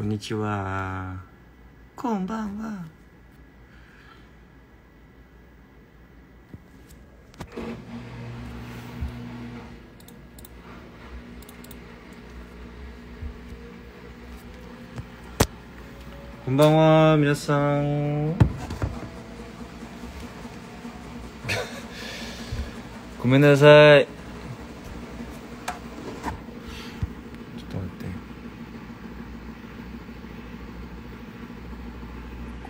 こんにちは。こんばんは。こんばんは、皆さん。ごめんなさい。ちょっと待って。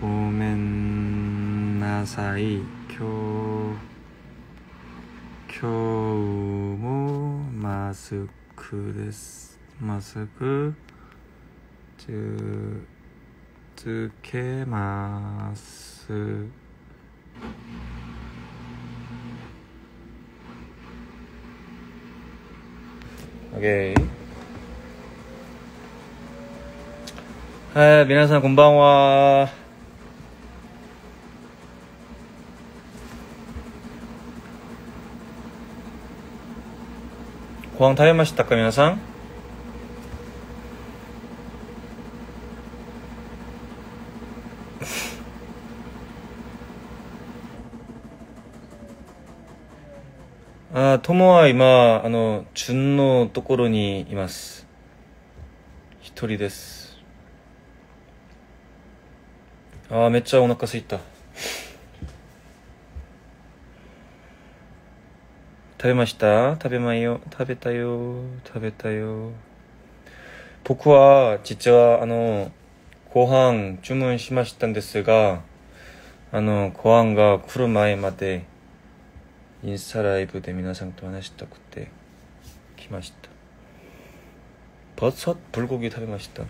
ごめんなさい。今日、今日もマスクです。マスクつ、つけます。OK。はい、皆さんこんばんは。ご飯食べましたか皆さん？あ、友は今、あの、順のところにいます。一人です。あー、めっちゃお腹すいた。食べました食べまいよ。食べたよ。食べたよ。僕は、実は、あの、ご飯注文しましたんですが、あの、ご飯が来る前まで、インスタライブで皆さんと話したくて来ました。버섯불고기食べました。